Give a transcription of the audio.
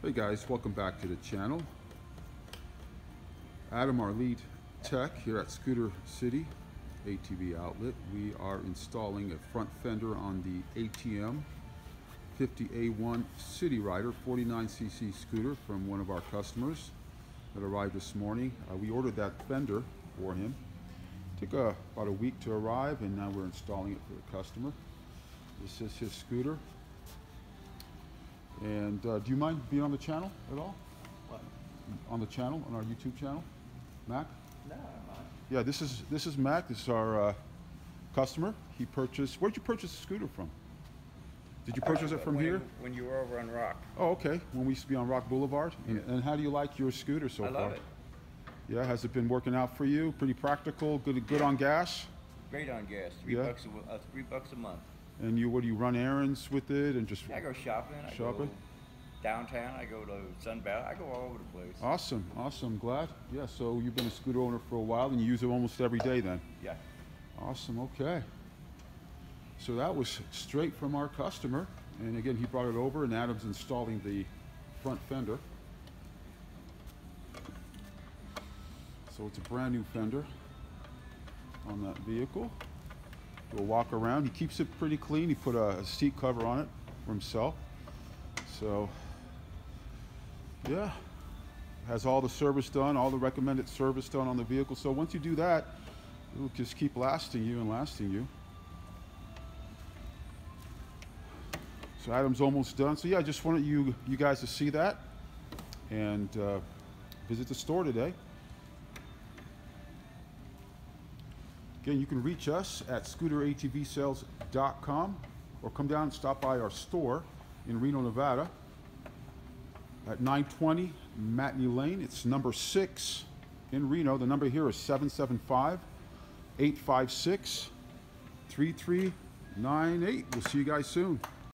Hey guys, welcome back to the channel. Adam, our lead tech here at Scooter City ATV outlet. We are installing a front fender on the ATM 50A1 City Rider 49cc scooter from one of our customers that arrived this morning. Uh, we ordered that fender for him. Took uh, about a week to arrive and now we're installing it for the customer. This is his scooter. And uh, do you mind being on the channel at all? What? On the channel, on our YouTube channel? Mac? No. Yeah, this is this is Mac. This is our uh, customer. He purchased. Where'd you purchase the scooter from? Did you purchase it from when here? When you were over on Rock. Oh, okay. When we used to be on Rock Boulevard. And, Yeah. and how do you like your scooter so I far? love it. Yeah, has it been working out for you? Pretty practical. Good good on gas. Great on gas. Three Yeah. bucks a, uh, three bucks a month. And you what do you run errands with it and just I go shopping. I Shopping? go downtown. I go to Sun Valley. I go all over the place. Awesome, awesome. Glad. Yeah. So you've been a scooter owner for a while and you use it almost every day then. Yeah. Awesome, okay. So that was straight from our customer. And again, he brought it over and Adam's installing the front fender. So it's a brand new fender on that vehicle. A walk around. He keeps it pretty clean. He put a, a seat cover on it for himself. So, yeah. Has all the service done, all the recommended service done on the vehicle. So once you do that, it'll just keep lasting you and lasting you. So Adam's almost done. So yeah, I just wanted you you guys to see that and uh, visit the store today. Again, you can reach us at scooteratvsales.com or come down and stop by our store in Reno, Nevada at 920 Matley Lane. It's number six in Reno. The number here is 775 856 3398. We'll see you guys soon.